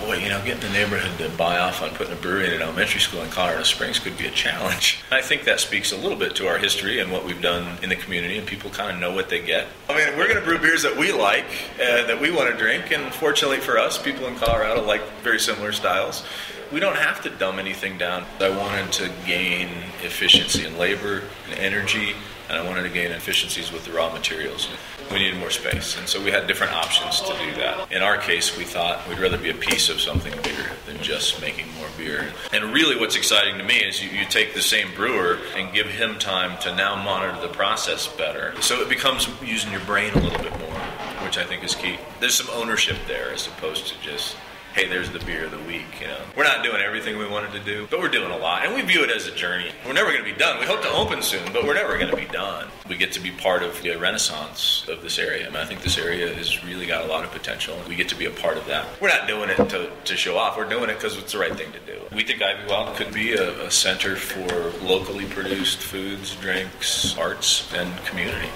boy, you know, getting the neighborhood to buy off on putting a brewery in an elementary school in Colorado Springs could be a challenge. I think that speaks a little bit to our history and what we've done in the community, and people kind of know what they get. I mean, we're going to brew beers that we like, uh, that we want to drink, and fortunately for us, people in Colorado like very similar styles. We don't have to dumb anything down. I wanted to gain efficiency in labor and energy, and I wanted to gain efficiencies with the raw materials. We needed more space, and so we had different options to do that. In our case, we thought we'd rather be a piece of something bigger than just making more beer. And really, what's exciting to me is you, you take the same brewer and give him time to now monitor the process better. So it becomes using your brain a little bit more, which I think is key. There's some ownership there as opposed to just hey, there's the beer of the week. You know, we're not doing everything we wanted to do, but we're doing a lot, and we view it as a journey. We're never going to be done. We hope to open soon, but we're never going to be done. We get to be part of the renaissance of this area. I mean, I think this area has really got a lot of potential, and we get to be a part of that. We're not doing it to, to show off. We're doing it because it's the right thing to do. We think Ivy could be a, a center for locally produced foods, drinks, arts, and community.